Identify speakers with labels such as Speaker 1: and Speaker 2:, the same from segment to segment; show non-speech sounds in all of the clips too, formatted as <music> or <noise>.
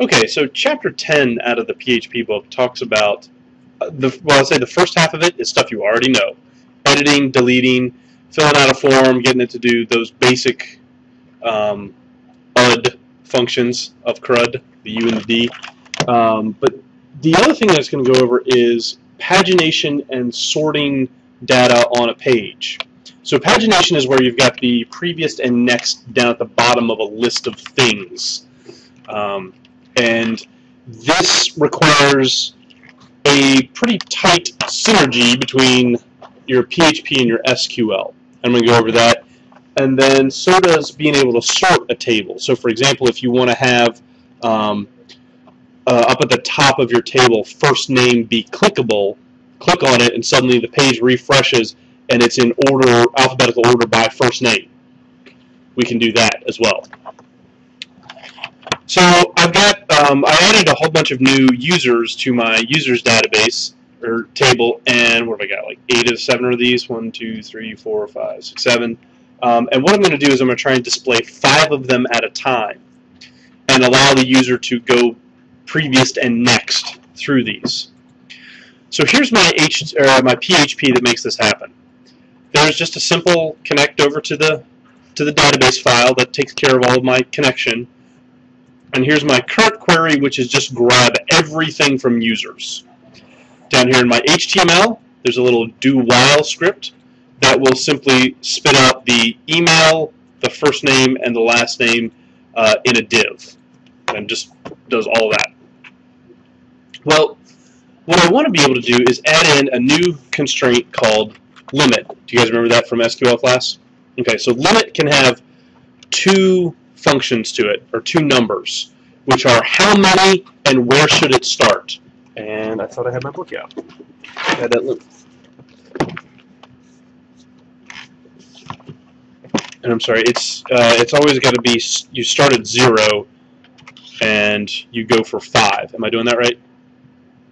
Speaker 1: Okay, so chapter 10 out of the PHP book talks about, uh, the well, I'll say the first half of it is stuff you already know. Editing, deleting, filling out a form, getting it to do those basic um, UD functions of CRUD, the U and the D. Um, but the other thing that's going to go over is pagination and sorting data on a page. So pagination is where you've got the previous and next down at the bottom of a list of things. Um, and this requires a pretty tight synergy between your PHP and your SQL. I'm going to go over that. And then so does being able to sort a table. So for example, if you want to have um, uh, up at the top of your table, first name be clickable, click on it and suddenly the page refreshes and it's in order, alphabetical order by first name. We can do that as well. So I've got, um, I added a whole bunch of new users to my users database or table, and what have I got? Like eight or seven of these? One, two, three, four, five, six, seven. Um, and what I'm going to do is I'm going to try and display five of them at a time, and allow the user to go previous and next through these. So here's my H my PHP that makes this happen. There's just a simple connect over to the to the database file that takes care of all of my connection. And here's my current query, which is just grab everything from users. Down here in my HTML, there's a little do while script that will simply spit out the email, the first name, and the last name uh, in a div. And just does all that. Well, what I want to be able to do is add in a new constraint called limit. Do you guys remember that from SQL class? Okay, so limit can have two functions to it, or two numbers, which are how many and where should it start. And I thought I had my book out. I had that limit. And I'm sorry, it's uh, it's always got to be you start at zero and you go for five. Am I doing that right,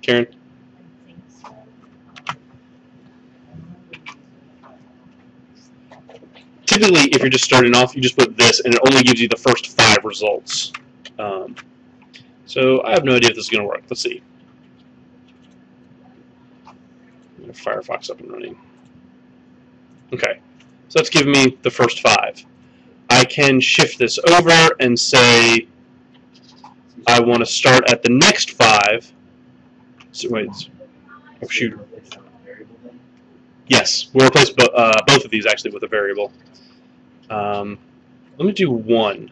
Speaker 1: Karen? Typically, if you're just starting off, you just put this, and it only gives you the first five results. Um, so I have no idea if this is going to work. Let's see. Firefox up and running. Okay, so that's giving me the first five. I can shift this over and say I want to start at the next five. So wait, oh shoot. Yes, we'll replace bo uh, both of these actually with a variable. Um, let me do one.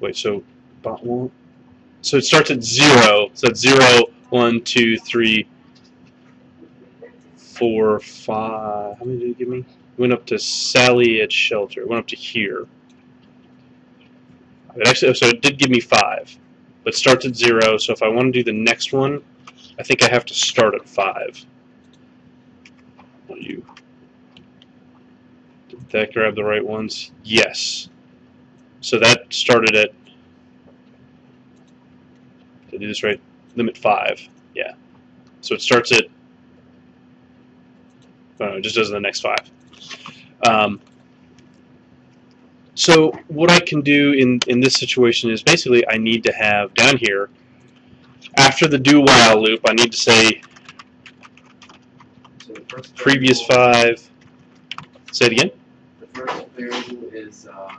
Speaker 1: Wait, so so it starts at zero. So it's zero, one, two, three, four, five. How many did it give me? Went up to Sally at shelter. Went up to here. It actually, so it did give me five, but starts at zero. So if I want to do the next one, I think I have to start at five. you that grab the right ones? Yes. So that started at, did I do this right? Limit 5. Yeah. So it starts at, oh, it just does the next 5. Um, so what I can do in, in this situation is basically I need to have down here, after the do while loop, I need to say previous 5, say it again
Speaker 2: variable is uh,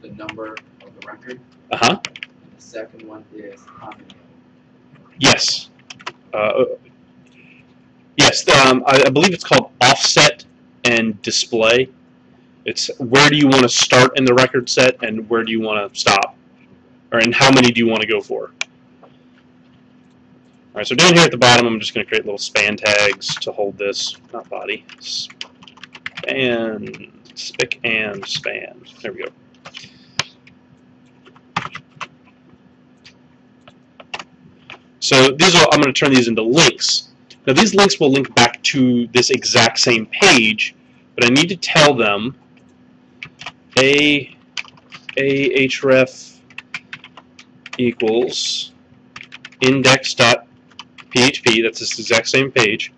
Speaker 2: the number of the record.
Speaker 1: Uh huh.
Speaker 2: And the second one is how many.
Speaker 1: Yes. Uh, yes. Um, I, I believe it's called offset and display. It's where do you want to start in the record set and where do you want to stop, or and how many do you want to go for. All right, so down here at the bottom, I'm just going to create little span tags to hold this, not body, and spick and span. There we go. So these are, I'm going to turn these into links. Now these links will link back to this exact same page, but I need to tell them a ahref equals index.php, that's this exact same page,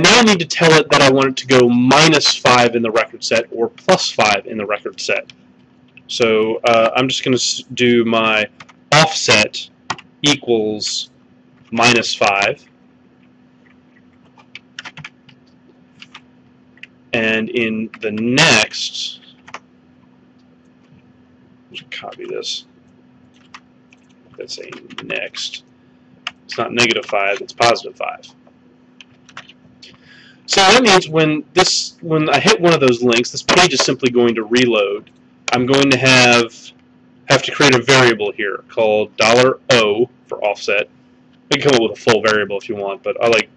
Speaker 1: now need to tell it that I want it to go minus 5 in the record set or plus 5 in the record set. So uh, I'm just going to do my offset equals minus 5. And in the next, just copy this. Let's say next. It's not negative 5, it's positive 5. So that means when this when I hit one of those links, this page is simply going to reload. I'm going to have have to create a variable here called dollar $O for offset. You can come up with a full variable if you want, but I like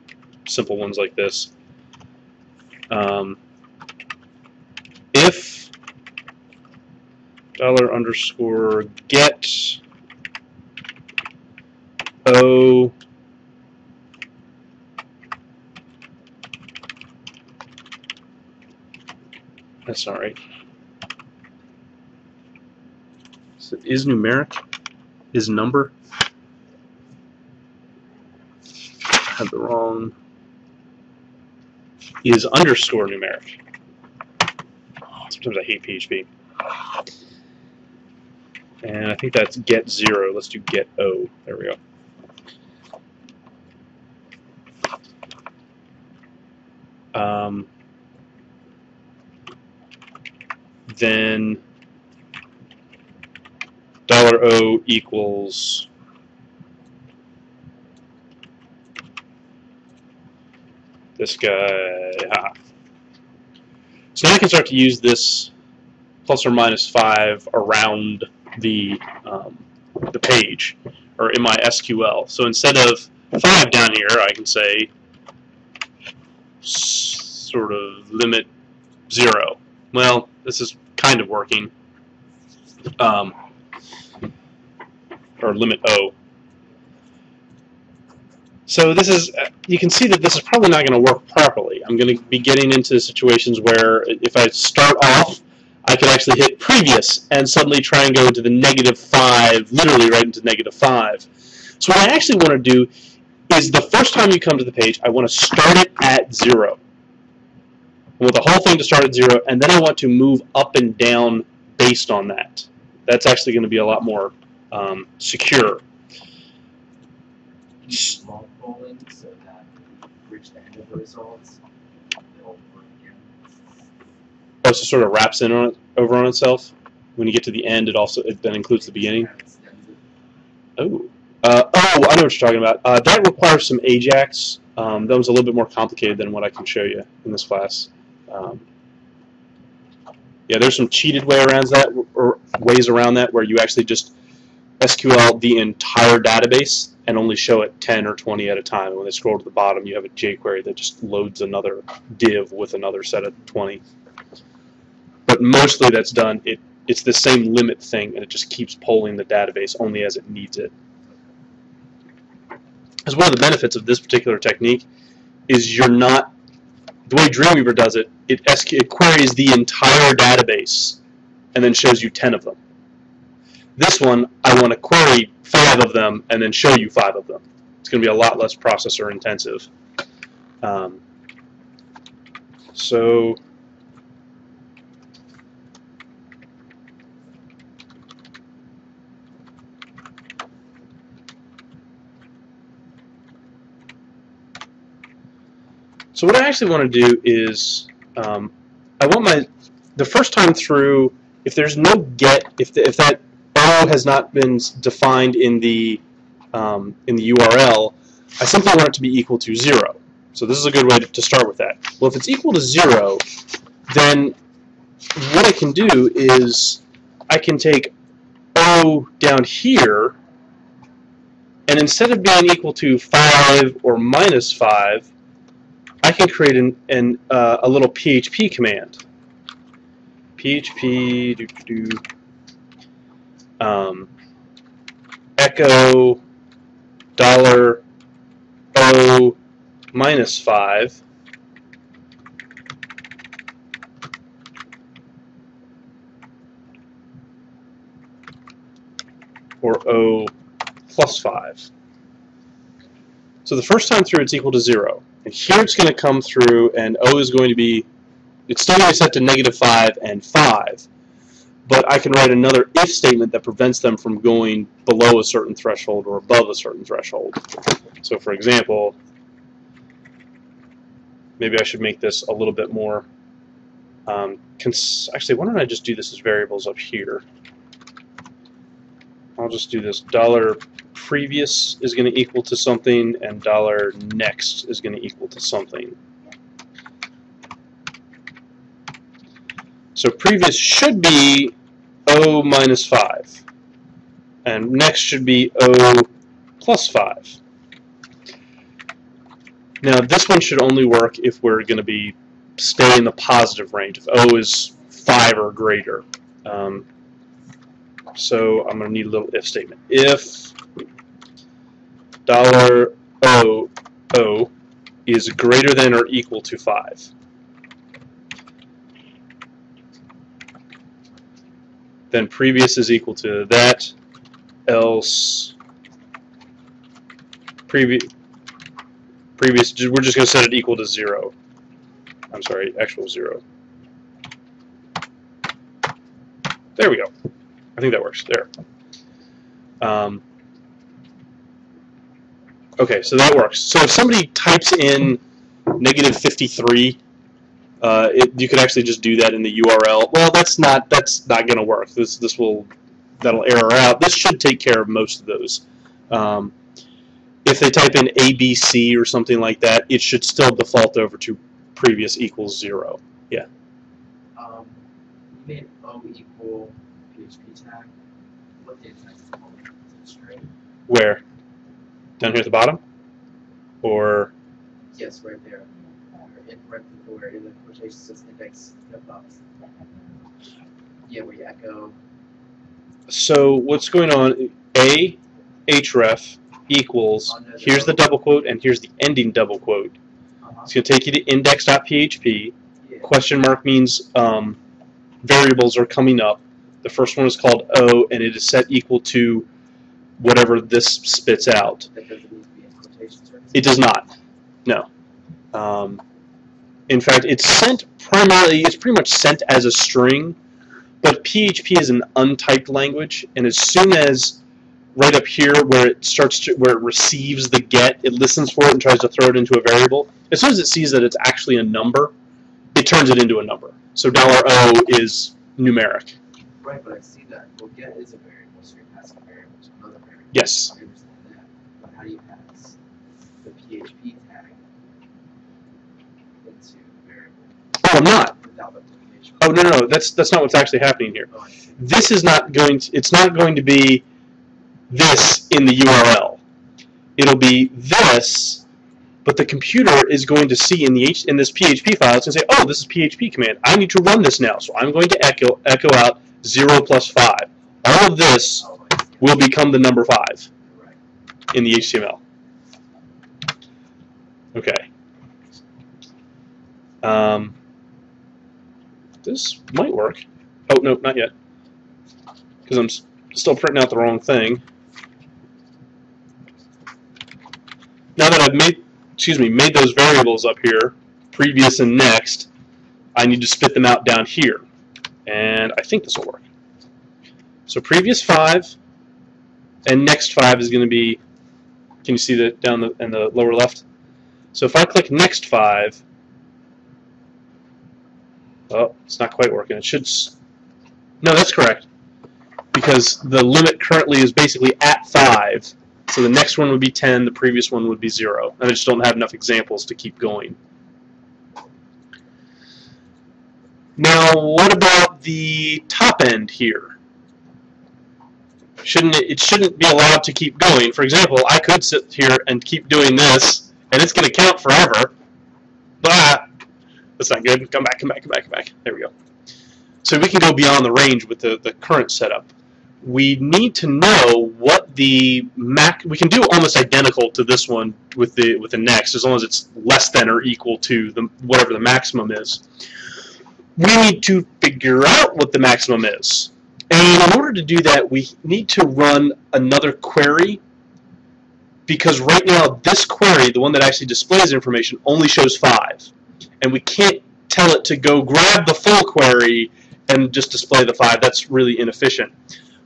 Speaker 1: simple ones like this. Um, if dollar underscore get O that's not right. So is numeric is number had the wrong is underscore numeric. Sometimes I hate PHP. And I think that's get zero. Let's do get O. There we go. Um, then dollar $O equals this guy. Ah. So now I can start to use this plus or minus 5 around the, um, the page, or in my SQL. So instead of 5 down here, I can say sort of limit 0. Well, this is kind of working. Um, or limit O. So this is, you can see that this is probably not going to work properly. I'm going to be getting into situations where if I start off, I could actually hit previous and suddenly try and go into the negative 5, literally right into negative 5. So what I actually want to do is the first time you come to the page, I want to start it at 0. Want the whole thing to start at 0, and then I want to move up and down based on that. That's actually going to be a lot more um, secure.
Speaker 2: multiple links so that reach the end of the results, they'll work again.
Speaker 1: Oh, so sort of wraps in on it, over on itself. When you get to the end, it also it then includes the beginning.
Speaker 2: And extends it.
Speaker 1: Oh, uh, oh, I know what you're talking about. Uh, that requires some AJAX. Um, that was a little bit more complicated than what I can show you in this class. Um, yeah, there's some cheated way around that, or ways around that, where you actually just SQL the entire database and only show it 10 or 20 at a time. And when they scroll to the bottom, you have a jQuery that just loads another div with another set of 20. But mostly that's done, it, it's the same limit thing, and it just keeps polling the database only as it needs it. Because one of the benefits of this particular technique is you're not, the way Dreamweaver does it, it, it queries the entire database and then shows you 10 of them. This one, I want to query five of them and then show you five of them. It's going to be a lot less processor intensive. Um, so So what I actually want to do is um, I want my the first time through if there's no get if the, if that O has not been defined in the um, in the URL, I simply want it to be equal to zero. So this is a good way to, to start with that. Well, if it's equal to zero, then what I can do is I can take O down here, and instead of being equal to 5 or minus 5, I can create an, an uh, a little PHP command. PHP do, do, um, echo dollar O minus 5 or O plus 5. So the first time through it's equal to 0. And here it's going to come through and O is going to be, it's still going to be set to negative 5 and 5. but I can write another if statement that prevents them from going below a certain threshold or above a certain threshold. So for example, maybe I should make this a little bit more um, actually why don't I just do this as variables up here I'll just do this dollar previous is going to equal to something and dollar next is going to equal to something so previous should be O minus 5 and next should be O plus 5 now this one should only work if we're going to be stay in the positive range if O is 5 or greater. Um, so I'm going to need a little if statement. If dollar $O O is greater than or equal to 5. Then previous is equal to that, else previous previous we're just going to set it equal to 0. I'm sorry, actual zero. There we go. I think that works. There. Um, okay, so that works. So if somebody types in negative 53, uh, it, you could actually just do that in the URL. Well, that's not that's not going to work. This this will that'll error out. This should take care of most of those. Um, if they type in ABC or something like that, it should still default over to previous equals zero. Yeah.
Speaker 2: Um, you made O equal PHP tag. What data type is it called? Is it string?
Speaker 1: Where? Down here at the bottom? Or
Speaker 2: Yes, right there. Or in parentheses, or in the quotation says index step box. Yeah, where you echo.
Speaker 1: so what's going on? A href equals here's the double quote and here's the ending double quote. It's going to take you to index.php.
Speaker 2: Yeah.
Speaker 1: Question mark means um, variables are coming up. The first one is called O, and it is set equal to whatever this spits out. It does not. No. Um, in fact, it's sent primarily, it's pretty much sent as a string, but PHP is an untyped language, and as soon as right up here where it starts to, where it receives the get, it listens for it and tries to throw it into a variable. As soon as it sees that it's actually a number, it turns it into a number. So $O is numeric.
Speaker 2: Right, but I see that. Well, get is a variable, so you're passing a variable to another variable.
Speaker 1: Yes.
Speaker 2: I understand that. But how do you pass the PHP tag into a variable
Speaker 1: Oh, I'm not.
Speaker 2: without the?
Speaker 1: Oh, no, no, no. That's, that's not what's actually happening here.
Speaker 2: Oh,
Speaker 1: this is not going to it's not going to be this in the URL. It'll be this, but the computer is going to see in the H, in this PHP file, it's going to say, oh, this is PHP command. I need to run this now, so I'm going to echo echo out 0 plus 5. All of this. Will become the number 5 in the HTML. Okay. Um, this might work. Oh, no, not yet. Because I'm still printing out the wrong thing. Now that I've made, excuse me, made those variables up here, previous and next, I need to spit them out down here. And I think this will work. So previous 5 and next 5 is going to be, can you see that down the, in the lower left? So if I click next 5, oh, it's not quite working. It should, no, that's correct. Because the limit currently is basically at 5, so the next one would be 10, the previous one would be 0. And I just don't have enough examples to keep going. Now, what about the top end here? Shouldn't it, it shouldn't be allowed to keep going. For example, I could sit here and keep doing this, and it's going to count forever. But that's not good. Come back, come back, come back, come back. There we go. So we can go beyond the range with the, the current setup. We need to know what the mac. We can do almost identical to this one with the with the next, as long as it's less than or equal to the whatever the maximum is. We need to figure out what the maximum is. And in order to do that, we need to run another query because right now this query, the one that actually displays information, only shows 5. And we can't tell it to go grab the full query and just display the five. That's really inefficient.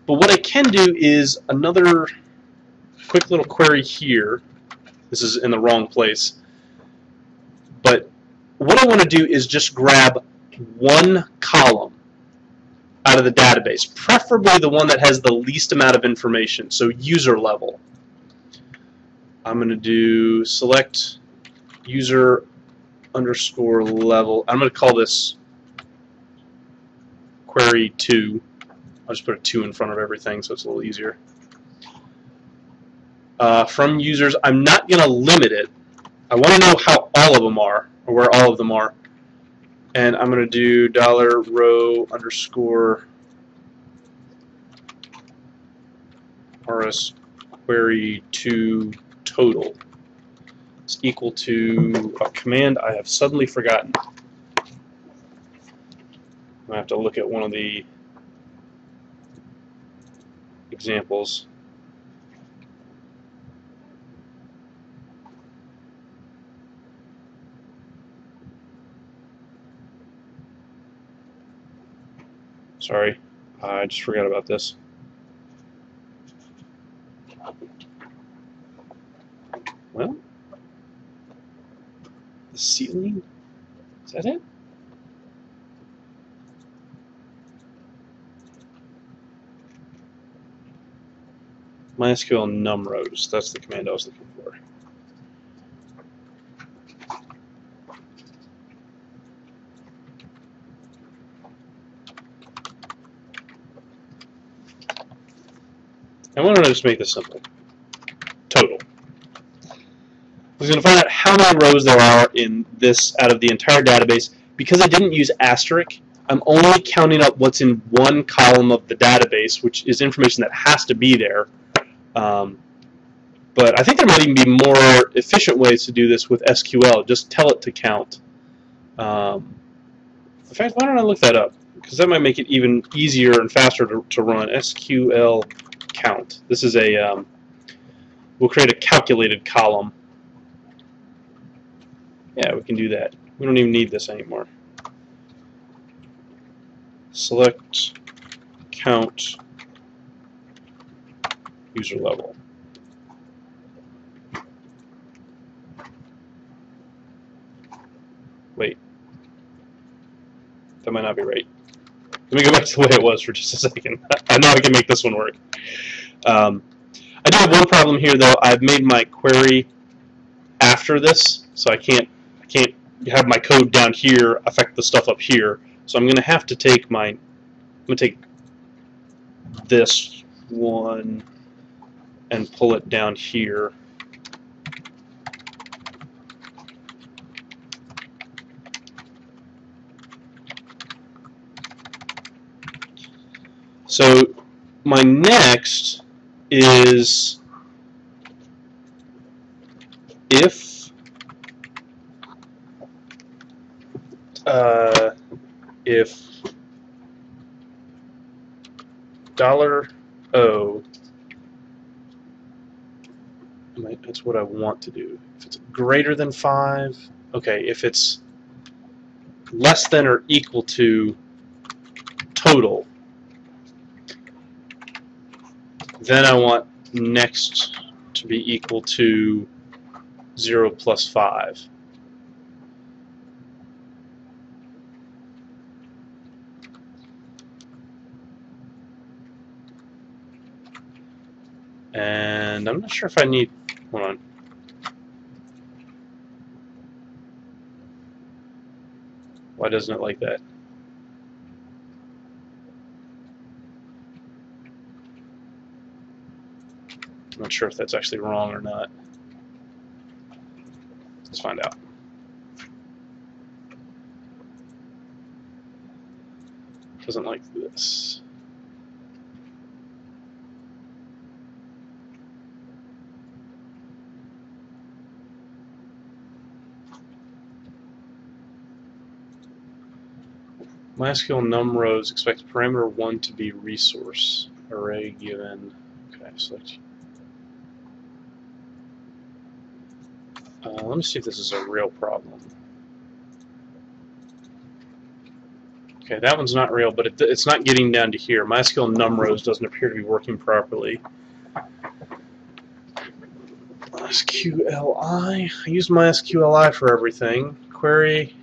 Speaker 1: But what I can do is another quick little query here. This is in the wrong place. But what I want to do is just grab one column out of the database, preferably the one that has the least amount of information, so user level. I'm going to do select user underscore level. I'm going to call this query 2. I'll just put a 2 in front of everything so it's a little easier. Uh, from users, I'm not going to limit it. I want to know how all of them are, or where all of them are. And I'm going to do dollar row underscore rs query to total is equal to a command I have suddenly forgotten. I have to look at one of the examples. Sorry, I just forgot about this. Well, the ceiling, is that it? MySQL numRows, that's the command I was looking for. I want to just make this simple. Total. I was going to find out how many rows there are in this out of the entire database. Because I didn't use asterisk, I'm only counting up what's in one column of the database, which is information that has to be there. Um, but I think there might even be more efficient ways to do this with SQL. Just tell it to count. Um, in fact, why don't I look that up? Because that might make it even easier and faster to, to run. SQL count. This is a, um, we'll create a calculated column. Yeah, we can do that. We don't even need this anymore. Select count user level. Wait. That might not be right. Let me go back to the way it was for just a second. <laughs> I know I can make this one work. Um, I do have one problem here, though. I've made my query after this, so I can't I can't have my code down here affect the stuff up here. So I'm going to have to take my I'm going to take this one and pull it down here. So my next is if uh, if dollar O that's what I want to do. If it's greater than 5, okay, if it's less than or equal to total, then I want next to be equal to 0 plus 5. And I'm not sure if I need, hold on. Why doesn't it like that? I'm not sure if that's actually wrong or not. Let's find out. Doesn't like this. MySQL numRows expects parameter 1 to be resource array given. Okay, select. Let me see if this is a real problem. Okay, that one's not real, but it, it's not getting down to here. MySQL numRows doesn't appear to be working properly. MySQLi. I use MySQLi for everything. Query.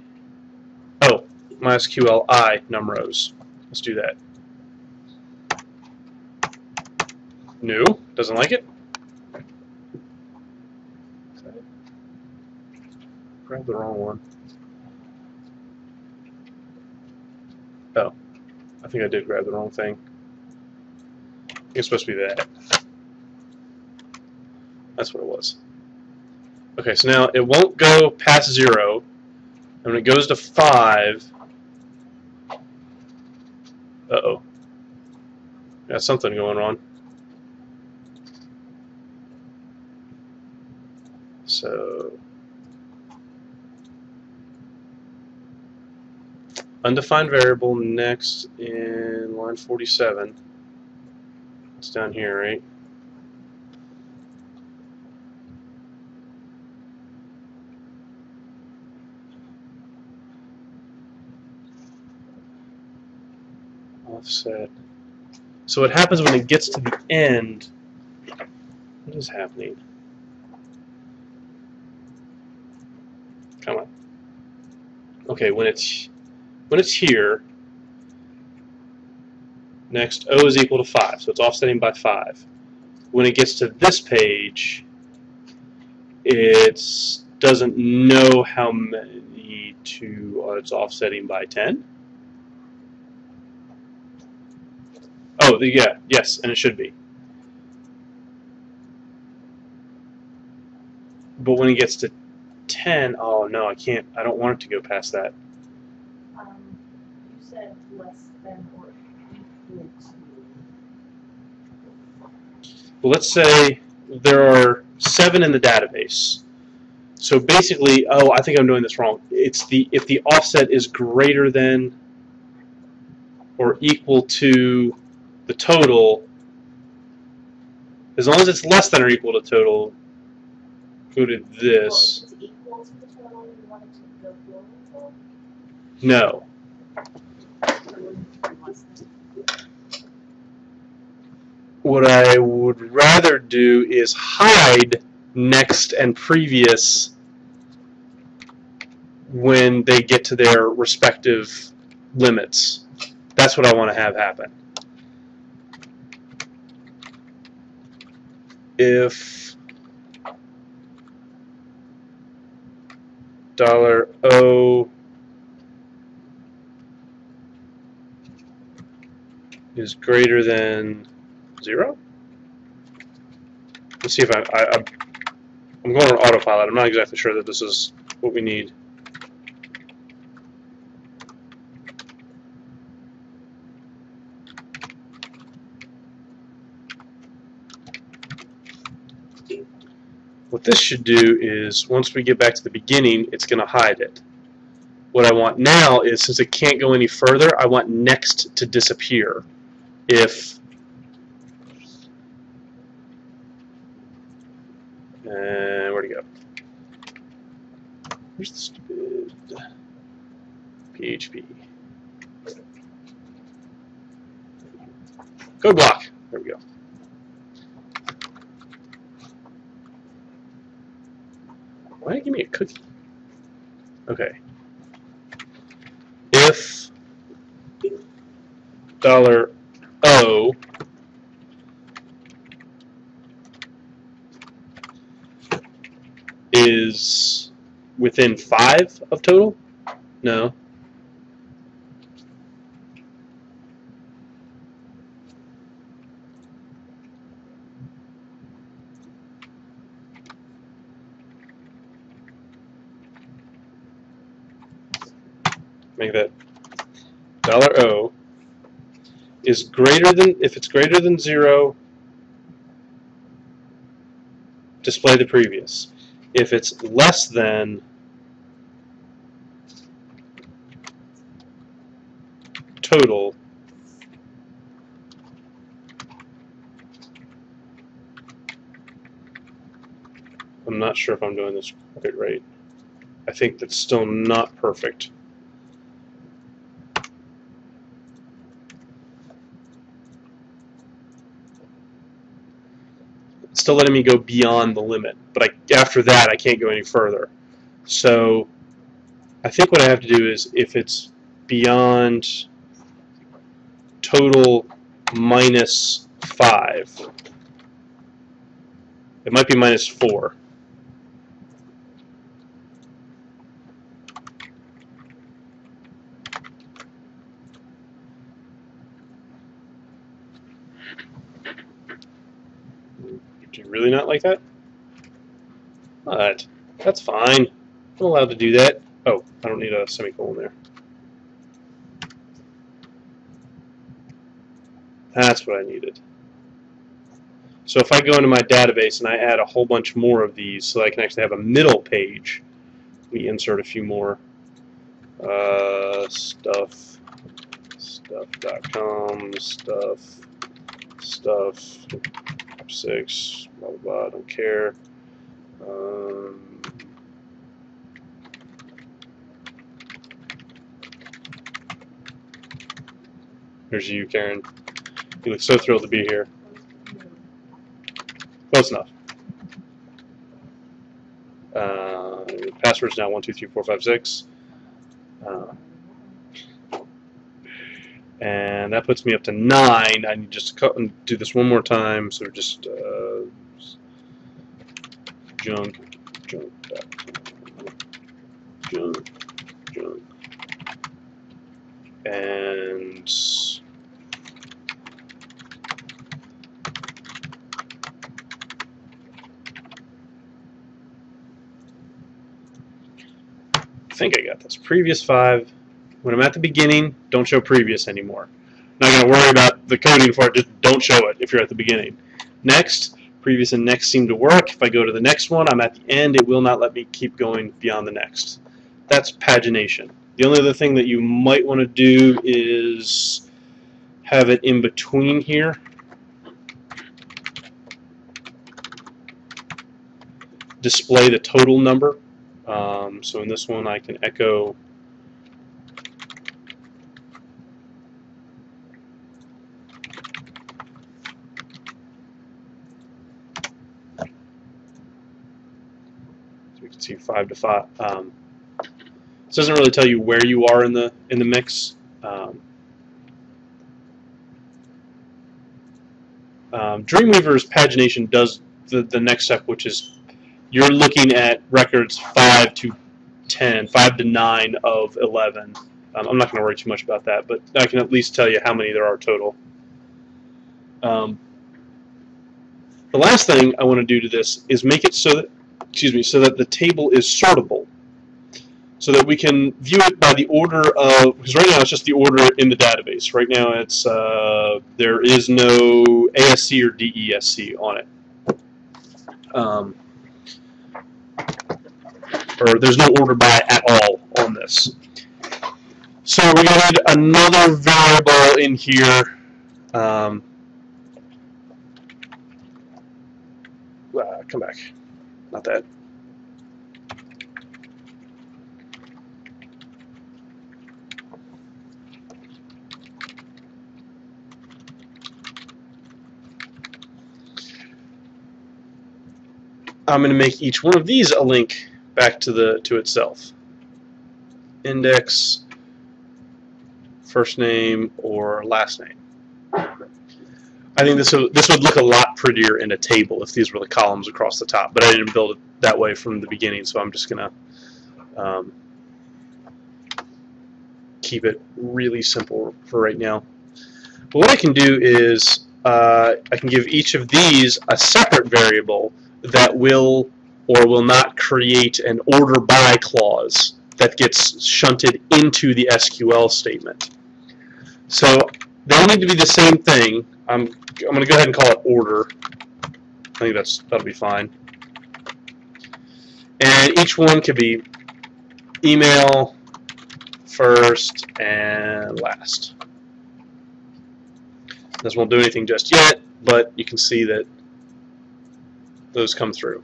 Speaker 1: Oh, MySQLi numRows. Let's do that. New. Doesn't like it. The wrong one. Oh, I think I did grab the wrong thing. It's supposed to be that. That's what it was. Okay, so now it won't go past zero. And when it goes to five, uh-oh. Got something going on. So undefined variable next in line 47. It's down here, right? Offset. So what happens when it gets to the end? What is happening? Come on. Okay, when it's when it's here, next O is equal to 5, so it's offsetting by 5. When it gets to this page, it doesn't know how many to, uh, it's offsetting by 10. Oh, yeah, yes, and it should be. But when it gets to 10, oh no, I can't, I don't want it to go past that.
Speaker 3: Said less than or equal to.
Speaker 1: Well, let's say there are seven in the database. So basically, oh, I think I'm doing this wrong. It's the if the offset is greater than or equal to the total, as long as it's less than or equal to total, included
Speaker 3: Well,
Speaker 1: this.
Speaker 3: if it's equal to the total, you want it to go below
Speaker 1: No.
Speaker 3: the total, or would it be less than?
Speaker 1: What I would rather do is hide next and previous when they get to their respective limits. That's what I want to have happen. If dollar O is greater than zero. Let's see if I, I, I'm going on autopilot. I'm not exactly sure that this is what we need. What this should do is, once we get back to the beginning, it's going to hide it. What I want now is, since it can't go any further, I want next to disappear. If And where'd he go? Where's the stupid PHP? Code block. There we go. Why did it give me a cookie? Okay. If dollar O is within five of total? No. Make that dollar O is greater than if it's greater than zero display the previous if it's less than total I'm not sure if I'm doing this quite right. I think that's still not perfect. It's still letting me go beyond the limit, but I, after that I can't go any further. So I think what I have to do is if it's beyond total minus 5, it might be minus 4. Do you really not like that? What? That's fine. I'm allowed to do that. Oh, I don't need a semicolon there. That's what I needed. So if I go into my database and I add a whole bunch more of these so I can actually have a middle page, we insert a few more uh, stuff, stuff.com, stuff, stuff, six, blah, blah, blah, I don't care. Um, here's you, Karen. Look so thrilled to be here. Close enough. Uh, password's now one two three four five six, uh, and that puts me up to nine. I need just to cut and do this one more time. So just uh, junk, junk, junk, junk, and I think I got this. Previous five. When I'm at the beginning, don't show previous anymore. Not going to worry about the coding for it. Just don't show it if you're at the beginning. Next, previous and next seem to work. If I go to the next one, I'm at the end. It will not let me keep going beyond the next. That's pagination. The only other thing that you might want to do is have it in between here. Display the total number. Um, so in this one, I can echo can see five to five. Um, this doesn't really tell you where you are in the in the mix. Um, um, Dreamweaver's pagination does the, the next step, which is you're looking at records 5 to 10, 5 to 9 of 11. Um, I'm not going to worry too much about that, but I can at least tell you how many there are total. Um, the last thing I want to do to this is make it so that, excuse me, so that the table is sortable, so that we can view it by the order of, because right now it's just the order in the database. Right now it's uh, there is no ASC or DESC on it. Um, or there's no order by at all on this. So we're going to need another variable in here. Um, uh, come back. Not that. I'm going to make each one of these a link back to the to itself. Index, first name, or last name. I think this would, this would look a lot prettier in a table if these were the columns across the top, but I didn't build it that way from the beginning, so I'm just going to um, keep it really simple for right now. But what I can do is uh, I can give each of these a separate variable that will or will not create an order by clause that gets shunted into the SQL statement. So they'll need to be the same thing. I'm, I'm going to go ahead and call it order. I think that's that'll be fine. And each one could be email, first, and last. This won't do anything just yet, but you can see that those come through.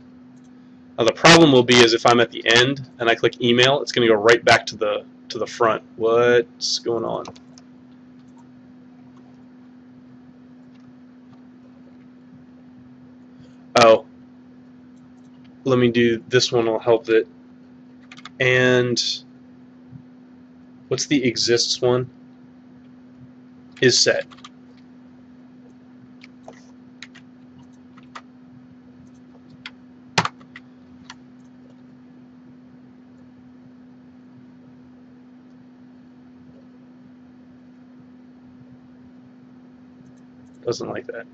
Speaker 1: Now the problem will be is if I'm at the end and I click email, it's going to go right back to the to the front. What's going on? Oh, let me do this one. Will help it. And what's the exists one? Is set. Doesn't like that.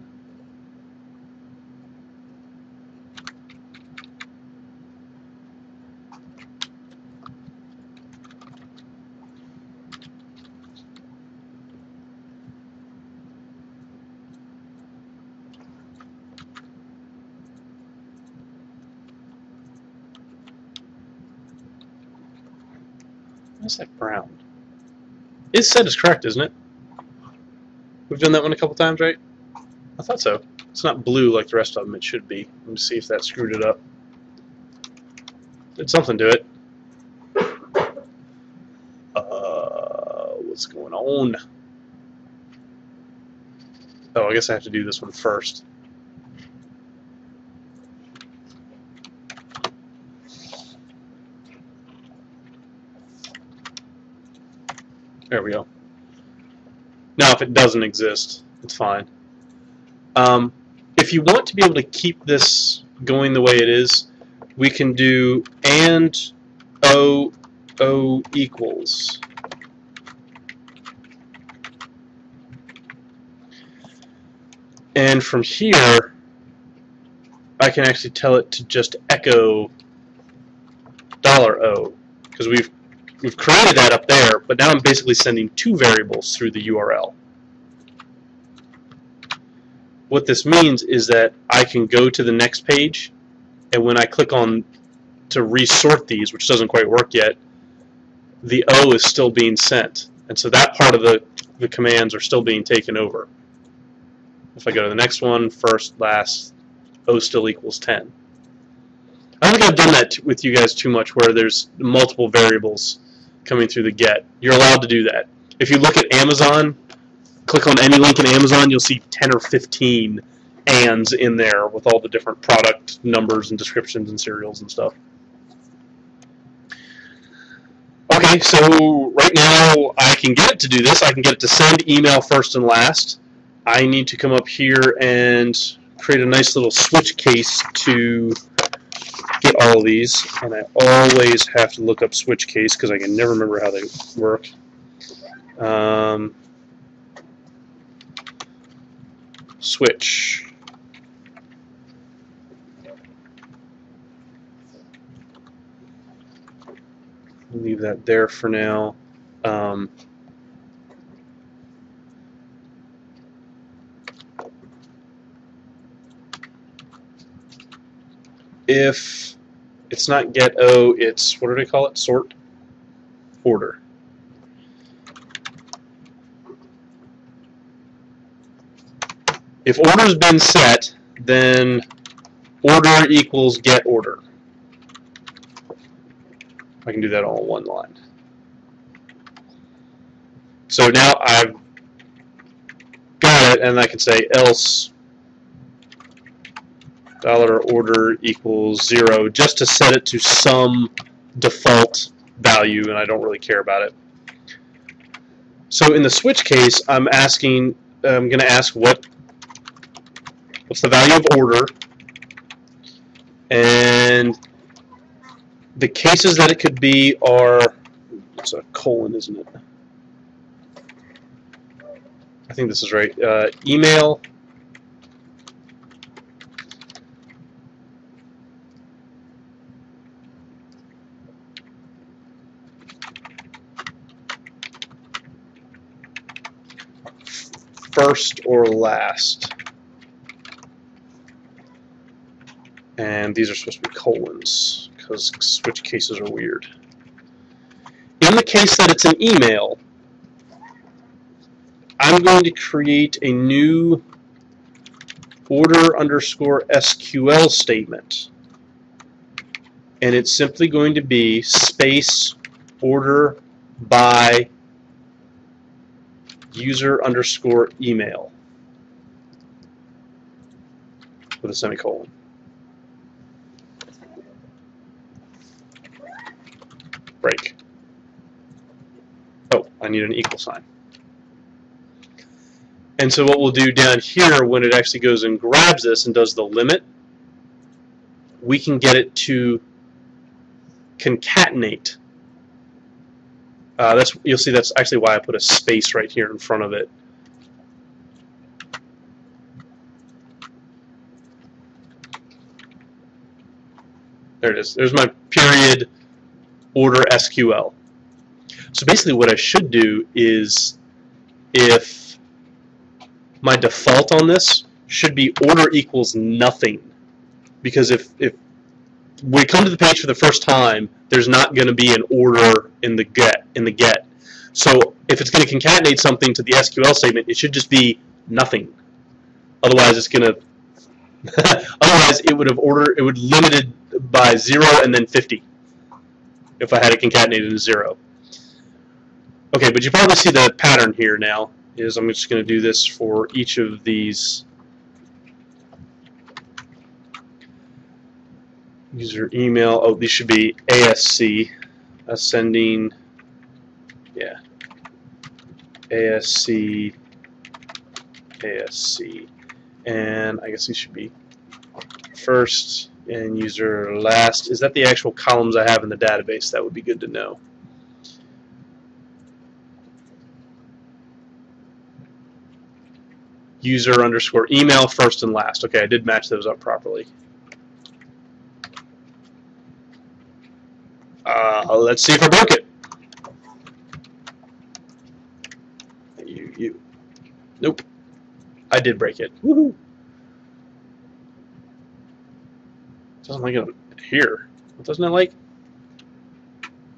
Speaker 1: What's that brown? isset is correct, isn't it? We've done that one a couple times, right? I thought so. It's not blue like the rest of them. It should be. Let me see if that screwed it up. Did something to it. Uh, what's going on? Oh, I guess I have to do this one first. Now, if it doesn't exist, it's fine. Um, if you want to be able to keep this going the way it is, we can do and O O equals. And from here, I can actually tell it to just echo dollar $o because we've we've created that up there, but now I'm basically sending two variables through the URL. What this means is that I can go to the next page, and when I click on to resort these, which doesn't quite work yet, the O is still being sent. And so that part of the, the commands are still being taken over. If I go to the next one, first, last, O still equals 10. I don't think I've done that with you guys too much where there's multiple variables coming through the get. You're allowed to do that. If you look at Amazon, click on any link in Amazon, you'll see 10 or 15 ands in there with all the different product numbers and descriptions and serials and stuff. Okay, so right now I can get it to do this. I can get it to send email first and last. I need to come up here and create a nice little switch case to get all of these. And I always have to look up switch case because I can never remember how they work. Um, switch. leave that there for now. Um, if it's not get O, it's what do they call it? Sort order. If order's been set, then order equals get order. I can do that all in one line. So now I've got it, and I can say else dollar order equals zero just to set it to some default value, and I don't really care about it. So in the switch case, I'm asking, I'm going to ask what what's the value of order, and the cases that it could be are it's a colon, isn't it? I think this is right. Uh, email. First or last. And these are supposed to be colons because switch cases are weird. In the case that it's an email, I'm going to create a new order underscore SQL statement. And it's simply going to be space order by user underscore email with a semicolon. Break. Oh, I need an equal sign. And so what we'll do down here when it actually goes and grabs this and does the limit, we can get it to concatenate. Uh, that's you'll see that's actually why I put a space right here in front of it. There it is. There's my period order SQL. So basically what I should do is if my default on this should be order equals nothing because if, if we come to the page for the first time there's not going to be an order in the get in the get. So if it's going to concatenate something to the SQL statement it should just be nothing. Otherwise it's going <laughs> to otherwise it would have ordered it would limited by 0 and then 50 if I had it concatenated to 0 okay but you probably see the pattern here now is I'm just going to do this for each of these. User email. Oh, these should be ASC, ascending, yeah, ASC, ASC, and I guess these should be first and user last. Is that the actual columns I have in the database? That would be good to know. user underscore email first and last. Okay, I did match those up properly. Uh, let's see if I broke it. You, you. Nope. I did break it. Woohoo! Doesn't like it here. Doesn't it like?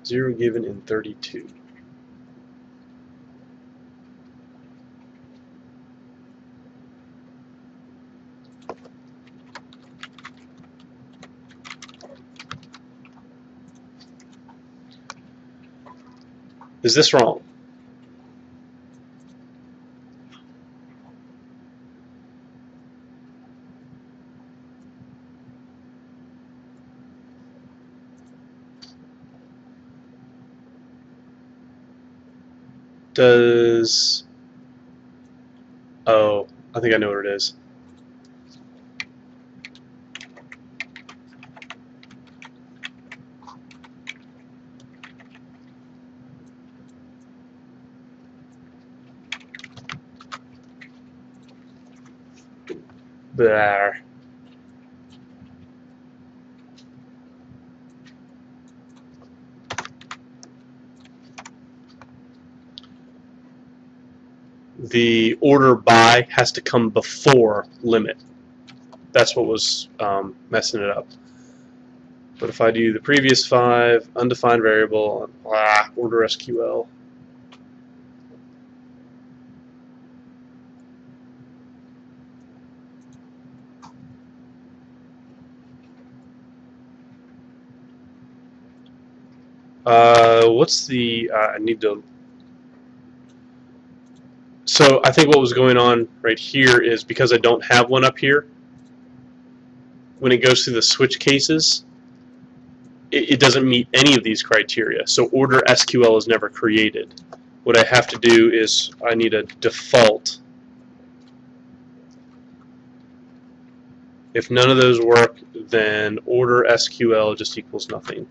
Speaker 1: Zero given in 32. Is this wrong? Does... Oh, I think I know what it is. There. The order by has to come before limit. That's what was um, messing it up. But if I do the previous five, undefined variable, blah, order SQL, Uh, what's the? Uh, I need to. So I think what was going on right here is because I don't have one up here. When it goes through the switch cases, it, it doesn't meet any of these criteria. So order SQL is never created. What I have to do is I need a default. If none of those work, then order SQL just equals nothing.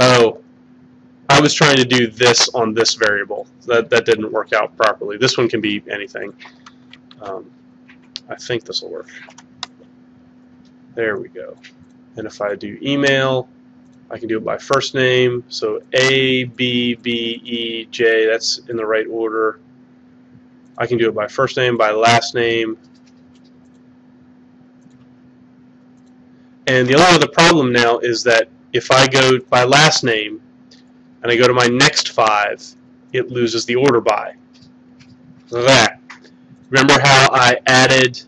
Speaker 1: Oh, I was trying to do this on this variable. That, that didn't work out properly. This one can be anything. Um, I think this will work. There we go. And if I do email, I can do it by first name. So A, B, B, E, J, that's in the right order. I can do it by first name, by last name. And the only other problem now is that if I go by last name and I go to my next five, it loses the order by. That. Remember how I added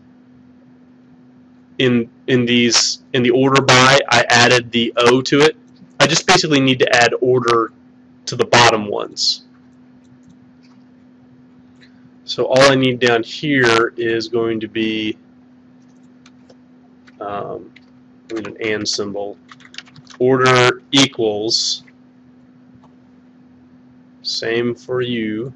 Speaker 1: in in these in the order by I added the O to it? I just basically need to add order to the bottom ones. So all I need down here is going to be um, I need an and symbol. Order equals. Same for you.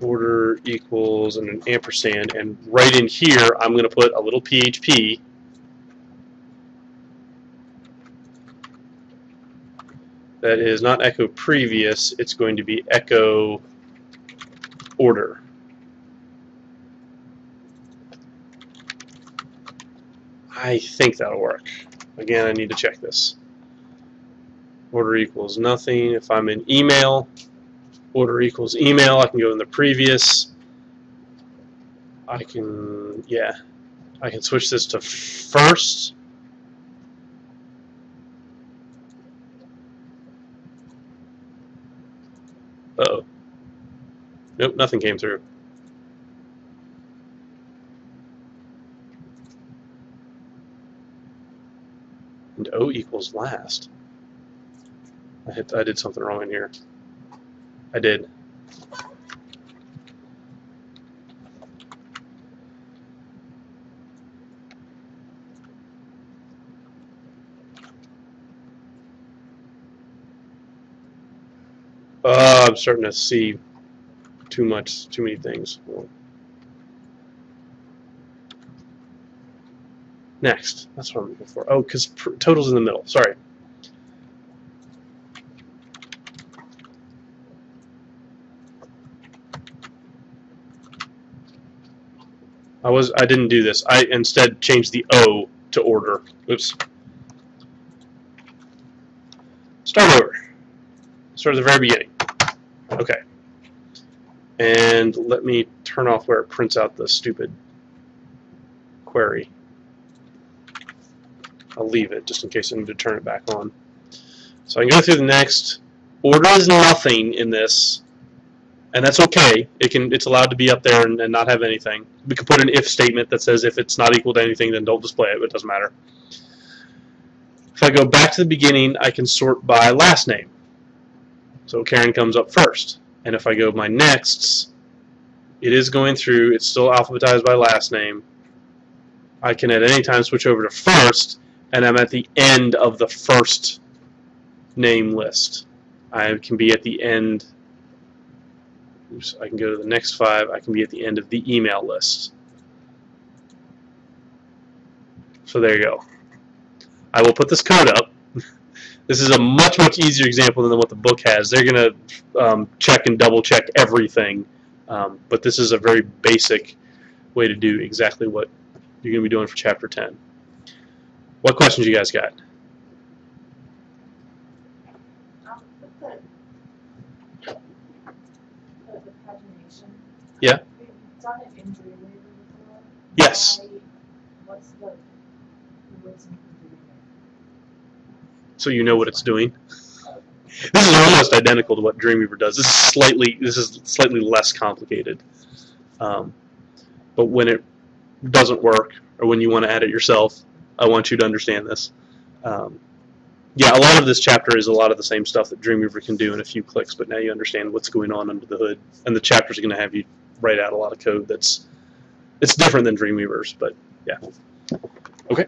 Speaker 1: Order equals and an ampersand, and right in here, I'm going to put a little PHP. That is not echo previous, it's going to be echo order. I think that'll work. Again, I need to check this. Order equals nothing. If I'm in email, order equals email. I can go in the previous. I can, yeah, I can switch this to first. Uh oh. Nope, nothing came through. And O equals last. I hit, I did something wrong in here. I did. Uh, I'm starting to see too much, too many things. Next, that's what I'm looking for. Oh, because total's in the middle. Sorry. I was I didn't do this. I instead changed the O to order. Oops. Start over. Start at the very beginning. Okay. And let me turn off where it prints out the stupid query. I'll leave it just in case I need to turn it back on. So I can go through the next. Order is nothing in this, and that's okay. It can it's allowed to be up there and, and not have anything. We can put an if statement that says if it's not equal to anything, then don't display it. But it doesn't matter. If I go back to the beginning, I can sort by last name. So Karen comes up first. And if I go my nexts, it is going through, it's still alphabetized by last name. I can at any time switch over to first, and I'm at the end of the first name list. I can be at the end, oops, I can go to the next five, I can be at the end of the email list. So there you go. I will put this code up. <laughs> This is a much, much easier example than what the book has. They're going to um, check and double check everything, um, but this is a very basic way to do exactly what you're going to be doing for Chapter 10. What questions you guys got?
Speaker 3: Um, the, the, the pagination.
Speaker 1: Yeah.
Speaker 3: We've done it in Dreamweaver before.
Speaker 1: Yes.
Speaker 3: Why- What's the, the reason for doing it?
Speaker 1: So you know what it's doing. This is almost identical to what Dreamweaver does. This is slightly this is slightly less complicated. Um, but when it doesn't work, or when you want to add it yourself, I want you to understand this. Um, yeah, a lot of this chapter is a lot of the same stuff that Dreamweaver can do in a few clicks, but now you understand what's going on under the hood, and the chapters are going to have you write out a lot of code that's it's different than Dreamweaver's, but yeah. Okay.